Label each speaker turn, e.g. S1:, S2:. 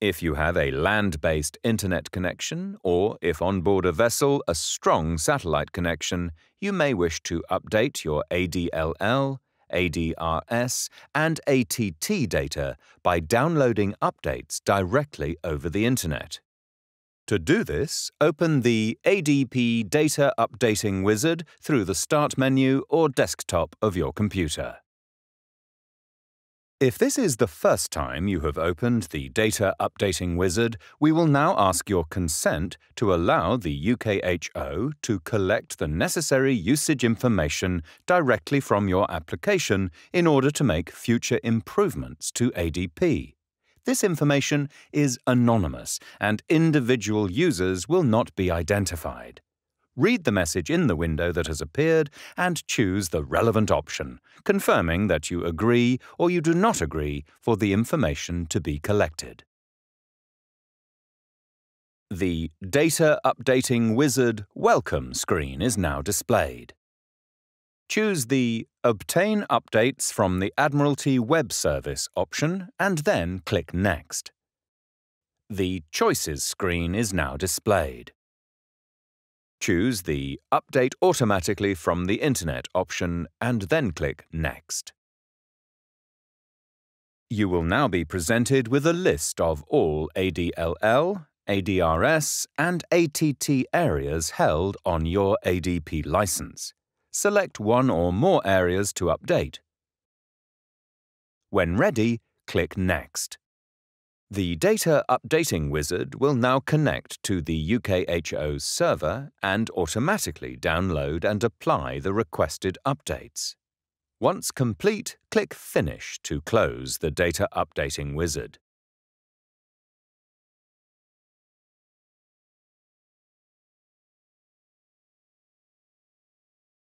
S1: If you have a land-based internet connection, or if on board a vessel a strong satellite connection, you may wish to update your ADLL, ADRS, and ATT data by downloading updates directly over the internet. To do this, open the ADP Data Updating Wizard through the Start menu or desktop of your computer. If this is the first time you have opened the Data Updating Wizard, we will now ask your consent to allow the UKHO to collect the necessary usage information directly from your application in order to make future improvements to ADP. This information is anonymous and individual users will not be identified read the message in the window that has appeared and choose the relevant option, confirming that you agree or you do not agree for the information to be collected. The Data Updating Wizard Welcome screen is now displayed. Choose the Obtain Updates from the Admiralty Web Service option and then click Next. The Choices screen is now displayed. Choose the Update automatically from the Internet option and then click Next. You will now be presented with a list of all ADLL, ADRS and ATT areas held on your ADP license. Select one or more areas to update. When ready, click Next. The Data Updating Wizard will now connect to the UKHO server and automatically download and apply the requested updates. Once complete, click Finish to close the Data Updating Wizard.